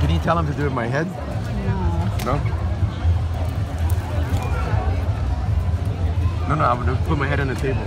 Can you tell him to do it in my head? No. No? No, no, I'm gonna put my head on the table.